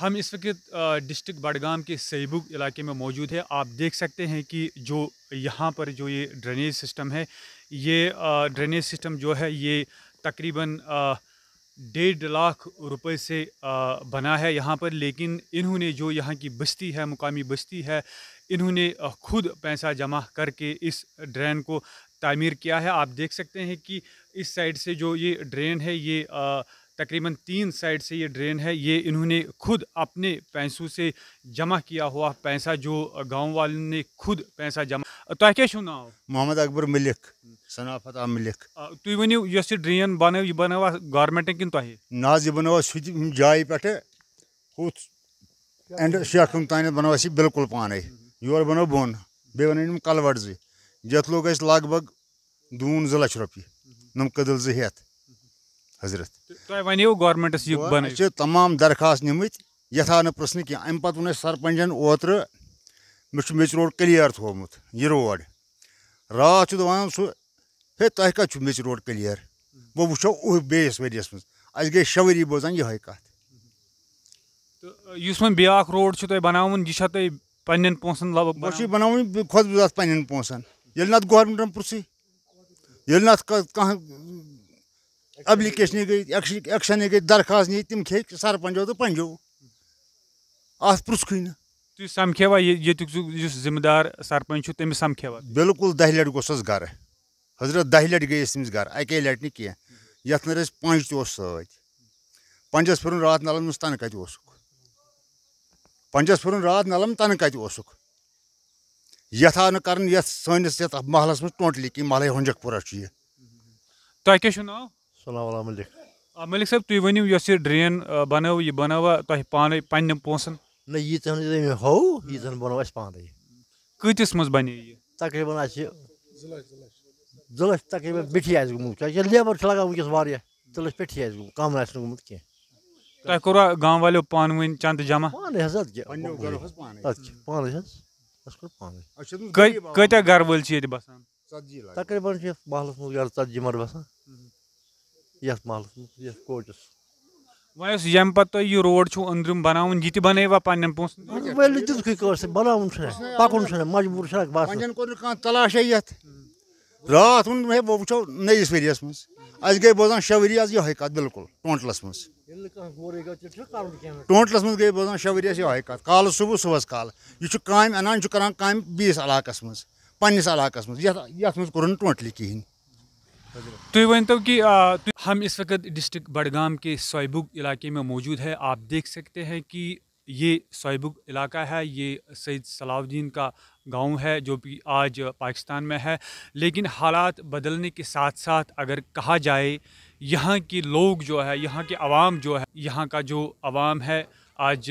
हम इस वक्त डिस्ट्रिक्ट बडगाम के सईबुग इलाके में मौजूद है। आप देख सकते हैं कि जो यहाँ पर जो ये ड्रेनेज सिस्टम है, ये ड्रेनेज सिस्टम जो है, ये तकरीबन डेढ़ लाख रुपए से बना है यहाँ पर। लेकिन इन्होंने जो यहाँ की बस्ती है, मुकामी बस्ती है, इन्होंने खुद पैसा जमा करके इस ड्रेन को तामीर किया है। आप देख सकते हैं कि इस साइड से जो ये ड्रेन है, ये तकरीबन तीन साइड से ये ड्रेन है ये इन्होंने खुद अपने पैसों से जमा किया हुआ पैसा जो गाँव वालों ने खुद पैसा जमा तो क्या नाव मोहम्मद अकबर मलिक सनाफत मलिक। तुम वनो यह ड्रेन बन यह बनवा गवर्नमेंट कि तुह ना यह बनवा जाय पे हुत एंड शेखम तान बनवा बिल्कुल पान। योर बनो बोन बे वन कलवट जी। जत लोग लग भग दून जो लच रोपये नम कदल जत हज़रत। गवर्नमेंटस तमाम दरखास्त निमित यथा न प्रश्न कह अम वो सरपंचन ओत्र मे मेच रोड क्लियर थोमुत यह रोड रात वन सह हे तह कत मेच रोड क्लियर वो वो बेस वरियस मज अस गई शे वरी बोजान यह कत ब्या रोड बनावन यह पन्न पोसन बनावन खुद पन्न पोसन ये नत गवर्नमेंटन पुरसी। ये नत कह एप्लिकेशन गई एक्शन गई दरखास्त नी तम खे सरपंचो तो पंजो अत पुरसक तुम समखेवा जिम्मेदार सरपंच समखेवा बिल्कुल दह लट गोस गर हज़रत दह लट गई तमिस गर अके लट नी कह नर पंज तस पंजस फिर रात नलन मज तन कत पंजस फिर रात नलम तन कत यथ आव कर सैनिस महलस मज टोटली कि महल हंजकपुरा यह तुम क्या नाव सलाम मलिक मलिक साहब तुम वनो यह ड्रेन बनो यह बनवा तुम पान पे पोसन न यीन हो यीन बनो अस पान कतिस मज बने यह तकरीबन जो लच तकरीबन बिठी आज गुमुत क्या लेबर लगा वनकस वारिया जो लच पेठी आज गुमुत कम आस गुमुत कह तुम कोरा गाँव यस महलस यस कोचस वह यम पत यह रोड अंदरम बनावन यह बनवा पन्न पोसन वल तिथुक कर बनावन पकुन मजबूर बस। तलाश रात वो मे वो वो नईस वरियस मज अस गई बोजान मज गई बोजान शे वरियस यह कत। काल सुबह सुबह काल। यह काम अनान काम बीस इलाकस मज पन्निस इलाकस मज यथ मज कोर टोटली कहें तो वन तो कि हम इस वक्त डिस्ट्रिक्ट बडगाम के सोयबुग इलाके में मौजूद है। आप देख सकते हैं कि ये सोयबुग इलाका है। ये सैद सलाउद्दीन का गाँव है, जो कि आज पाकिस्तान में है। लेकिन हालात बदलने के साथ साथ अगर कहा जाए, यहाँ के लोग जो है, यहाँ के आवाम जो है, यहाँ का जो आवाम है, आज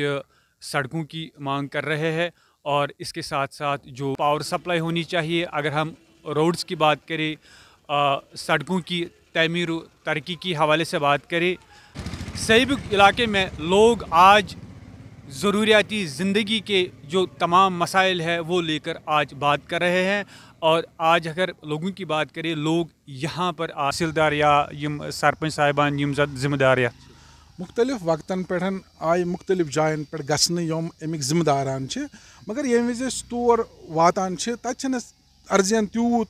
सड़कों की मांग कर रहे हैं और इसके साथ साथ जो पावर सप्लाई होनी चाहिए। अगर हम रोड्स की बात करें सड़कों की, तमीर, तरक्की की हवाले से बात करें। सही इलाके में लोग आज ज़रूरियाती ज़िंदगी के जो तमाम मसाइल है, वो लेकर आज बात कर रहे हैं। और आज अगर लोगों की बात करें, लोग यहाँ पर तहसीलदार या यम, सरपंच साहिबान यम जिम्मेदार या। मुख्तलिफ़ वक्तन पे आय मुख्तलिफ़ जायन पे गम अमिक जिम्मेदारान मगर ये विज तौर वातान तक अर्जियन तूत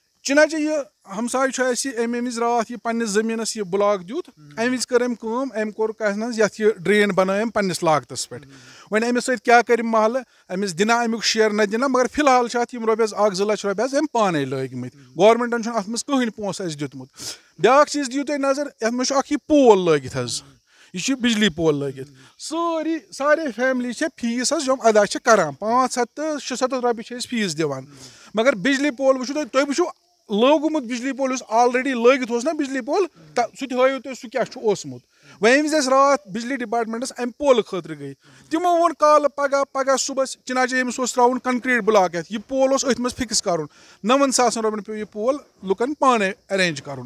यह बिल्कुल कुच ड्रेन यह ड्रेन आब बोन लमान यह सोरे गसान जमा गो अंदर नबर नान सन बच्चे बिल्कुल आबस मज फटान चुनाचे यह हमसाय अम अमिज रात यह पन्नस जमीनस यह ब्लॉक दित अमिज कर अम अम कोर यथ यह ड्रेन बनायम पन्नस लागतस पे वन अमिस सत क्या कर महल अमिस दिना अमुक शेयर न दिना मगर फ़िलहाल यम रोपियस अख जो लक्ष रोपियस अम पाने लगित गवर्नमेंटन अत मज कहन पोस दितमुत ब्या चीज़ दिव तुम नज़र ये मे यह पोल लगित यह बिजली पोल लगित सारी सारे फैमिली फ़ीस हम अदा करान पाँच हथ तो शुसत रोपये फ़ीस दिवान मगर बिजली पोल वो तुम वो लोगमुत बिजली पोल उस ऑलरेडी लगित ना बिजली पोल सह हयु तुम सह क्या वहीं विज रात बिजली डिपार्टमेंटस अम पोल खतर गई तमो वो कल पगह पगह सुबह चिनाचे अमिस त्राउन कंक्रीट ब्लॉक यह पोल अथ मज फिक्स कर नवन सासन रोपन पे पोल लुकन पाने अरेंज कर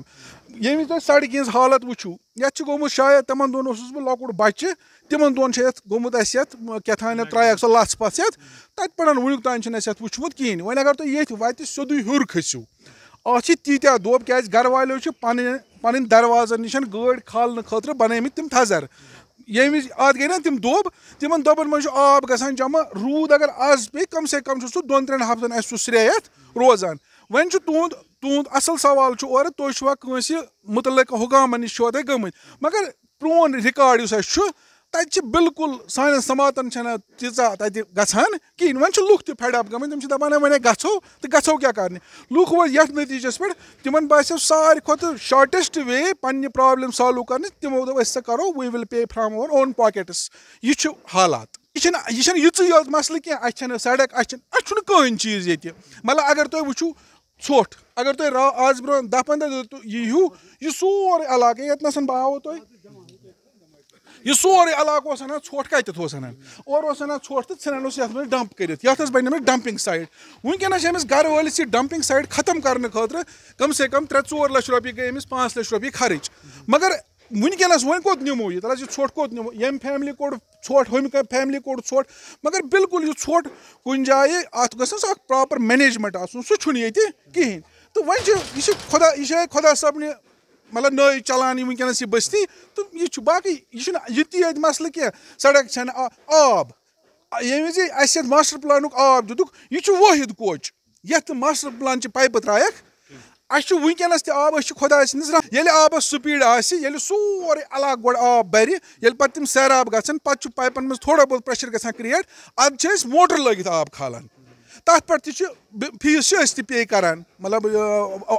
ये तुम सड़क हज हालत वो ये गोमुत शायद तमन दोन बह लकुट बच्चे तिमन दोन गोमुत क्या त्रायक सो लस पस तत पे वुक तान वुचमुत कहें वह अगर तुम ये वत सोद हूर खसू अत तीत्या दोब क्या घर वालों पन दरवाजन नश गाड़ खालने खतर बन तम थजर ये अत गई ना तम दोब तिमन दोबन मज आब ग जमा रूद अगर आज पे कम से कम सह दोन त्रेन हफ्तन सह श्रेयत रोजान वन तुंद तुंद असल सवाल और तुम मुतल हुकामन नश तुम गमत मगर प्रोन रिकॉर्ड तत बिल्कुल सान समातन तीचा तत गसान कहें वन लुख त फेडअप गम तम दपान वे गो तो गो क्या कर लुख वो ये नतीजस पे तिमन बासो सारे खुद शार्टेस्ट वे पन्ने प्रॉब्लम सॉल्व कर तमो दोप करो we will pay from our own pockets यह हालात यह युत मसल कह अ सड़क अ कहीं चीज़ ये मतलब अगर तुम वो ोट अगर तुम आज ब्रो दह पंद्रह यू यह सोरे ये बह आवो तुम यह सोरे इलाक ोट कत और ोट तो ान ये डंप कर बन डंपिंग साइड वनकस घर वालिस यह डंपिंग साइड खत्म करने खतर कम से कम त्रे ओर लक्ष रुपये गई अमिस पाँच लक्ष रुपये खर्च मगर वनकस वो कोत नमो यह तला ोट कोत नमो यम फैमिली कोड ोट हम फैमिली कोड ोट मगर बिल्कुल यह ोट कुन जाए अत गस प्रॉपर मैनेजमेंट आसन सह कहें तो वो यह खुदा यह खुदा सब मतलब नई चलान वनकस यह बस्ती तो यह बाकी यह ये मसल कह सड़क आब ये विज मास्टर प्लान आब दुक यह वाहिद कोच। ये मास्टर प्लान पाइप त्रायक अस वनकस तब खुदा सन्दस ये आब स्पीड आल सोरे इलाक गो आब बर। ये पे सैराब ग पे पाइपन मज थोड़ा बहुत प्रेशर ग क्रिएट। अब मोटर लगित आब खालान। तथ पे फ़ीस ते पे कर मतलब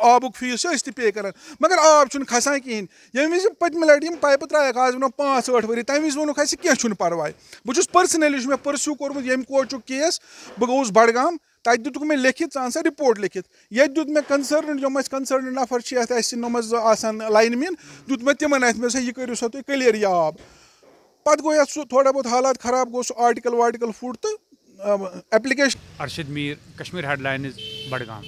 आबुक फ़ीस ते पे कर मगर आब चुन खसान कहें ये वि पतम लटि पाइप त्रायक आज वो पाँच ठ वरी तम वि कह पर्वा बहुत पर्सनली मे परस्यू कोर्मुत ये कोचुक केस बह गोस बडगाम तत दुक मे लिखित ान सा रिपोर्ट लिखित। ये दुत मे कंसर्न जो कंसर्न नफर नमज लाइन मैन दुत मे तिमन मे यह करो सा तुम क्लियर यह आब। पत गो थोड़ा बहुत हालात खराब गो आर्टिकल वार्टिकल फुट तो एप्लीकेशन अरशद मीर कश्मीर हेडलाइंस बडगाम